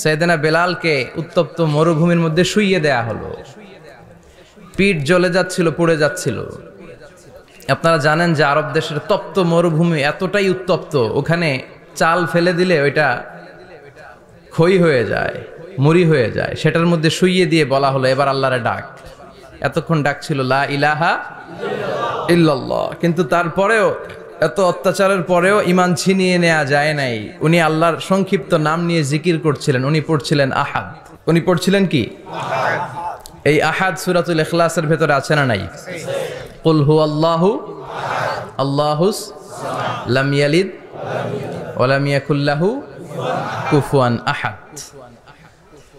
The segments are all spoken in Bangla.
সৈয়দনা বেলালকে উত্তপ্ত মরুভূমির মধ্যে শুইয়ে দেয়া হলো। পিঠ জ্বলে যাচ্ছিল, পুড়ে যাচ্ছিল। আপনারা জানেন যে আরব দেশের তপ্ত মরুভূমি এতটাই উত্তপ্ত, ওখানে চাল ফেলে দিলে ওইটা ক্ষয় হয়ে যায়, মুড়ি হয়ে যায়। সেটার মধ্যে শুইয়ে দিয়ে বলা হলো, এবার আল্লাহরে ডাক। এতক্ষণ ডাক ছিল, লা ইলাহা ইল্লাল্লাহ। কিন্তু তারপরেও এত অত্যাচারের পরেও ইমান ছিনিয়ে নেওয়া যায় নাই। উনি আল্লাহর সংক্ষিপ্ত নাম নিয়ে জিকির করছিলেন। উনি পড়ছিলেন আহাদ। উনি পড়ছিলেন কি? এই আহাদ সুরাতুল ইখলাসের ভেতরে আছে না নাই? কুল হু আল্লাহু আল্লাহুস লাম ইয়ালিদ কুফুয়ান আহাদ।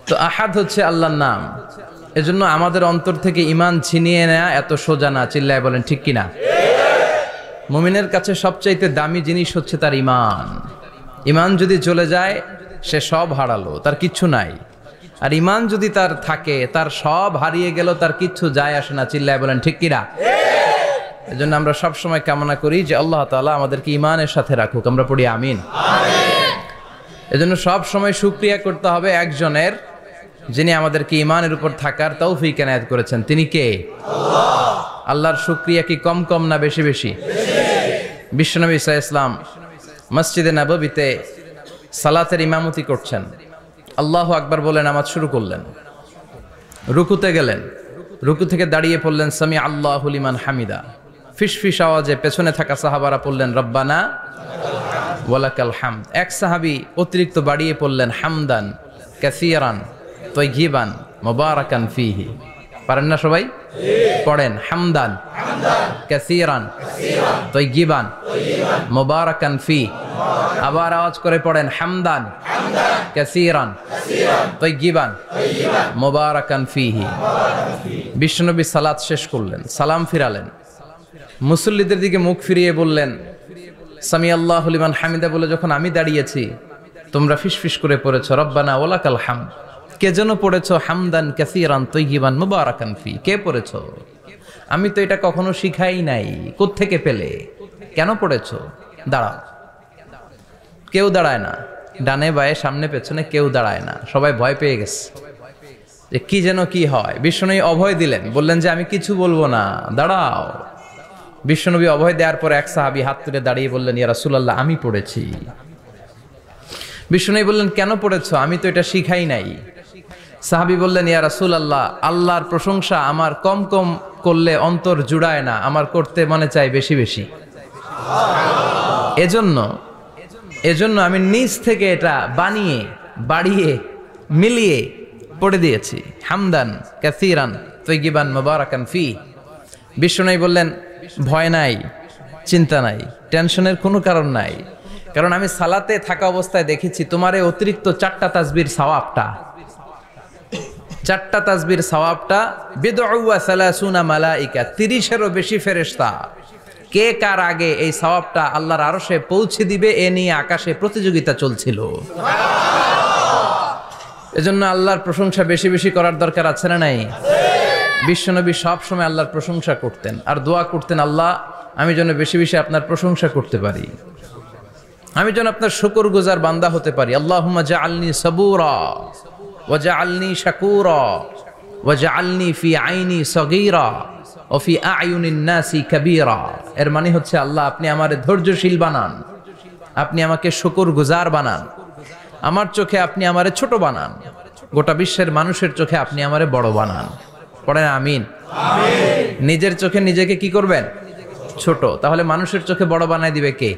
তো আহাদ হচ্ছে আল্লাহর নাম। এজন্য আমাদের অন্তর থেকে ইমান ছিনিয়ে নেয়া এত সোজা না। চিল্লায় বলেন, ঠিক কিনা? মুমিনের কাছে সবচাইতে দামি জিনিস হচ্ছে তার ইমান ইমান যদি চলে যায়, সে সব হারালো, তার কিচ্ছু নাই। আর ইমান যদি তার থাকে, তার সব হারিয়ে গেল, তার কিচ্ছু যায় আসে না, চিল্লায় বলেন, ঠিক কিনা? এজন্য আমরা সব সময় কামনা করি যে আল্লাহ তাআলা আমাদেরকে ইমানের সাথে রাখুক। আমরা পড়ি আমিন। এজন্য সব সময় সুক্রিয়া করতে হবে একজনের যিনি আমাদেরকে ইমানের উপর থাকার তৌফিক এনায়েত করেছেন। তিনি কে? আল্লাহর শুক্রিয়া কি কম কম না বেশি বেশি? বিশ্বনবী ইসা ইসলাম মসজিদে নববীতে সালাতের ইমামতি করছেন। আল্লাহ আকবার বলে নামাজ শুরু করলেন। রুকুতে গেলেন। রুকু থেকে দাঁড়িয়ে পড়লেন, সামি আল্লাহ লিমান হামিদা। ফিস ফিস আওয়াজে পেছনে থাকা সাহাবারা পড়লেন, রব্বানা ওয়ালাকাল হাম এক সাহাবি অতিরিক্ত বাড়িয়ে পড়লেন, হামদান ক্যাসিয়ারান তৈঘিবান মোবারাকান ফিহি। পারেন না সবাই? পড়েন, হামদান ক্যাসিরান তৈগিবান মোবারকান ফি, আবার আওয়াজ করে পড়েন, হামদান ক্যাসিরান তৈগিবান মোবারকান ফিহি। বিশ্বনবী সালাত শেষ করলেন, সালাম ফিরালেন। মুসল্লিদের দিকে মুখ ফিরিয়ে বললেন, সামি আল্লাহ লিমান হামিদা বলে যখন আমি দাঁড়িয়েছি, তোমরা ফিসফিস করে পড়েছ, রব্বানা ওলাকাল হাম কে যেন পড়েছ হামদান ক্যাসিরান তৈগিবান মুবারাকান ফি? কে পড়েছ? আমি তো এটা কখনো শিখাই নাই। থেকে পেলে? কেন পড়েছ? দাঁড়াও। কেউ দাঁড়ায় না। ডানে বায়ে, সামনে পেছনে কেউ দাঁড়ায় না। সবাই ভয় পেয়ে গেছে। যে কি যেন কি হয়। বিষ্ণু অভয় দিলেন। বললেন যে, আমি কিছু বলব না। দাঁড়াও। বিশ্বনবী অভয় দেওয়ার পর এক সাহাবি হাত তুলে দাঁড়িয়ে বললেন, ইয়া রাসূলুল্লাহ, আমি পড়েছি। বিষ্ণু বললেন, কেন পড়েছ? আমি তো এটা শিখাই নাই। সাহাবি বললেন, ইয়া রাসুল আল্লাহ আল্লাহর প্রশংসা আমার কম কম করলে অন্তর জুড়ায় না, আমার করতে মনে চাই বেশি বেশি। এজন্য এজন্য আমি নিজ থেকে এটা বানিয়ে, বাড়িয়ে, মিলিয়ে পড়ে দিয়েছি। হামদান ক্যাসিরান তৈগিবান মোবারকান ফি। বিষ্ণু বললেন, ভয় নাই, চিন্তা নাই, টেনশনের কোনো কারণ নাই। কারণ আমি সালাতে থাকা অবস্থায় দেখেছি, তোমার এই অতিরিক্ত চারটা তাসবির সওয়াবটা। চারটা তাজবির সওয়াবটা সালাসুনা মালাইকা, তিরিশেরও বেশি ফেরেশতা। কে কার আগে এই সওয়াবটা আল্লাহর আরশে পৌঁছে দিবে এ নিয়ে আকাশে প্রতিযোগিতা চলছিল। এজন্য আল্লাহর প্রশংসা বেশি বেশি করার দরকার আছে না নাই? বিশ্বনবী সব সময় আল্লাহর প্রশংসা করতেন, আর দোয়া করতেন, আল্লাহ, আমি যেন বেশি বেশি আপনার প্রশংসা করতে পারি। আমি যেন আপনার শুকর গুজার বান্দা হতে পারি। আল্লাহ জা আলনি সবুরা। ওজা আলনি শাকুরা ওজা আলনি ফি আইনি সগীরা ও ফি আয়ুনিন নাসি কবিরা এর মানে হচ্ছে আল্লাহ আপনি আমার ধৈর্যশীল বানান। আপনি আমাকে শুকর গুজার বানান। আমার চোখে আপনি আমারে ছোট বানান। গোটা বিশ্বের মানুষের চোখে আপনি আমারে বড় বানান। পড়েন আমিন। নিজের চোখে নিজেকে কি করবেন? ছোট। তাহলে মানুষের চোখে বড় বানায় দিবে কে?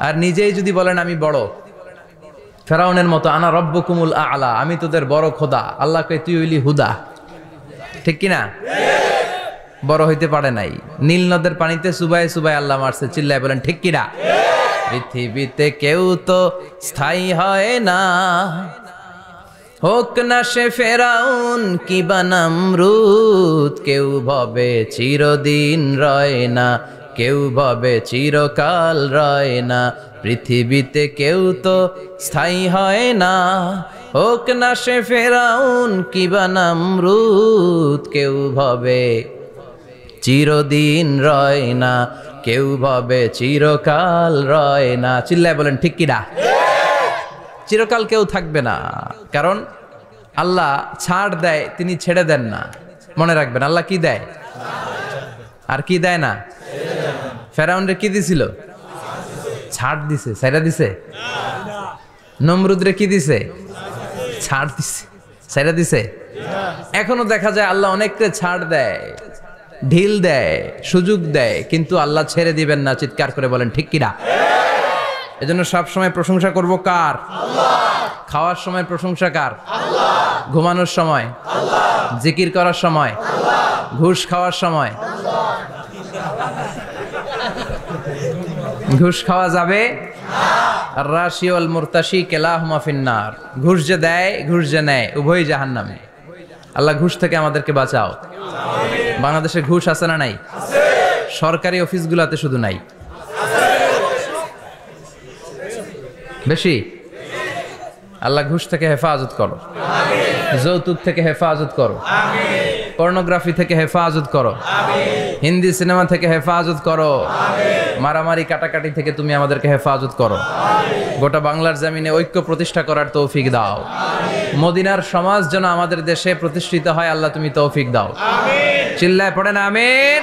আর নিজেই যদি বলেন আমি বড় ফেরাউনের মতো, আনা রব্ব কুমুল আলা আমি তোদের বড় খোদা আল্লাহকে তুই হইলি হুদা ঠিক কিনা? বড় হইতে পারে নাই। নীল নদের পানিতে সুবাই সুবাই আল্লাহ মারছে, চিল্লায় বলেন, ঠিক কিনা? পৃথিবীতে কেউ তো স্থায়ী হয় না। হোক না সে ফেরাউন, কি বানামরুদ কেউ ভবে চিরদিন রয় না। কেউ ভাবে চিরকাল রয় না। পৃথিবীতে কেউ তো স্থায়ী হয় না। হোক না সে ফেরাউন কি বানামরুদ কেউ ভাবে চিরদিন রয় না। কেউ ভাবে চিরকাল রয় না। চিল্লায় বলেন, ঠিক কিনা চিরকাল কেউ থাকবে না। কারণ আল্লাহ ছাড় দেয়, তিনি ছেড়ে দেন না। মনে রাখবেন, আল্লাহ কি দেয়? আর কি দেয় না? ফেরাউন্ডে কি দিছিল? ছাড় দিছে সাইরা দিছে? নমরুদ্রে কি দিছে? ছাড় দিছে সাইরা দিছে? এখনও দেখা যায় আল্লাহ অনেককে ছাড় দেয়, ঢিল দেয়, সুযোগ দেয়, কিন্তু আল্লাহ ছেড়ে দিবেন না, চিৎকার করে বলেন, ঠিক কিনা? এজন্য সব সময় প্রশংসা করব কার? খাওয়ার সময় প্রশংসা কার? ঘুমানোর সময়, জিকির করার সময়, ঘুষ খাওয়ার সময় ঘুষ খাওয়া যাবে? আর রাশিওয়াল মুরতাশি কেলাহ মাফিন্নার ঘুষ যে দেয়, ঘুষ যে নেয়, উভয়ই জাহান্নামে। আল্লাহ ঘুষ থেকে আমাদেরকে বাঁচাও। বাংলাদেশে ঘুষ আছে না নাই? সরকারি অফিসগুলোতে শুধু নাই। বেশি? আল্লাহ ঘুষ থেকে হেফাজত করো। যৌতুক থেকে হেফাজত করো। পর্নোগ্রাফি থেকে হেফাজত করো। হিন্দি সিনেমা থেকে হেফাজত করো। মারামারি কাটাকাটি থেকে তুমি আমাদেরকে হেফাজত করো। গোটা বাংলার জমিনে ঐক্য প্রতিষ্ঠা করার তৌফিক দাও। মদিনার সমাজ যেন আমাদের দেশে প্রতিষ্ঠিত হয় আল্লাহ তুমি তৌফিক দাও। চিল্লায় পড়েন আমিন।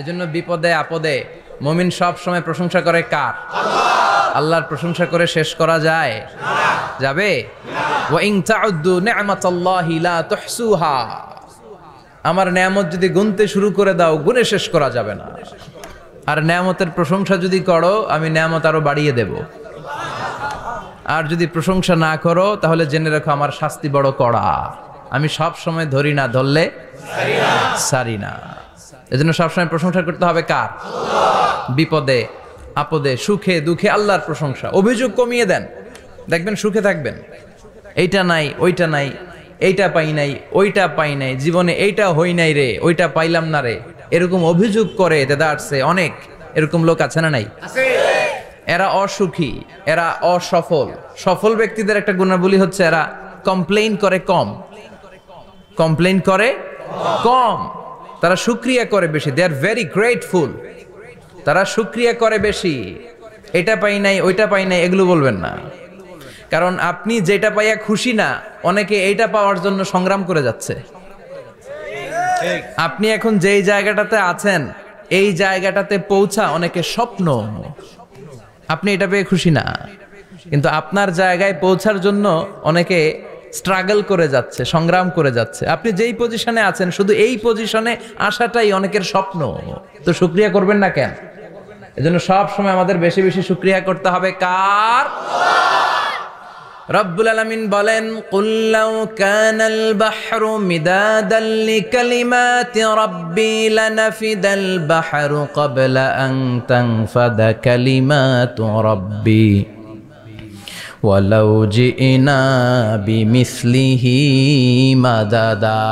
এজন্য বিপদে আপদে মমিন সব সময় প্রশংসা করে কার? আল্লাহর প্রশংসা করে শেষ করা যায়। যাবে? আমার নেয়ামত যদি গুনতে শুরু করে দাও গুনে শেষ করা যাবে না। আর নেয়ামতের প্রশংসা যদি করো, আমি নেয়ামত আরও বাড়িয়ে দেব। আর যদি প্রশংসা না করো, তাহলে জেনে রাখো আমার শাস্তি বড় কড়া। আমি সব সময় ধরি না, ধরলে সারি না। এজন্য সবসময় প্রশংসা করতে হবে কার? বিপদে, আপদে, সুখে, দুঃখে, আল্লাহর প্রশংসা। অভিযোগ কমিয়ে দেন। দেখবেন সুখে থাকবেন। এইটা নাই, ওইটা নাই, এইটা পাই নাই, ওইটা পাই নাই, জীবনে এইটা হই নাই রে, ওইটা পাইলাম না রে। এরকম অভিযোগ করে দেদারসে অনেক এরকম লোক আছে না নাই? এরা অসুখী এরা অসফল। সফল ব্যক্তিদের একটা গুণাবলী হচ্ছে এরা কমপ্লেইন করে কম। কমপ্লেইন করে কম। তারা সুক্রিয়া করে বেশি। দে আর ভেরি গ্রেটফুল তারা সুক্রিয়া করে বেশি। এটা পাই নাই ওইটা পাই নাই এগুলো বলবেন না। কারণ আপনি যেটা পাইয়া খুশি না অনেকে এইটা পাওয়ার জন্য সংগ্রাম করে যাচ্ছে। আপনি এখন যেই জায়গাটাতে আছেন, এই জায়গাটাতে পৌঁছা অনেকে স্বপ্ন। আপনি এটা পেয়ে খুশি না। কিন্তু আপনার জায়গায় পৌঁছার জন্য অনেকে স্ট্রাগল করে যাচ্ছে, সংগ্রাম করে যাচ্ছে। আপনি যেই পজিশনে আছেন, শুধু এই পজিশনে আসাটাই অনেকের স্বপ্ন। তো শুক্রিয়া করবেন না কেন? এজন্য সব সময় আমাদের বেশি বেশি শুক্রিয়া করতে হবে। কার? رب العالمين بلن قل لو كان البحر مدادا لكلمات ربي لنفد البحر قبل أن تنفد كلمات ربي. ولو جئنا بمثله مددا.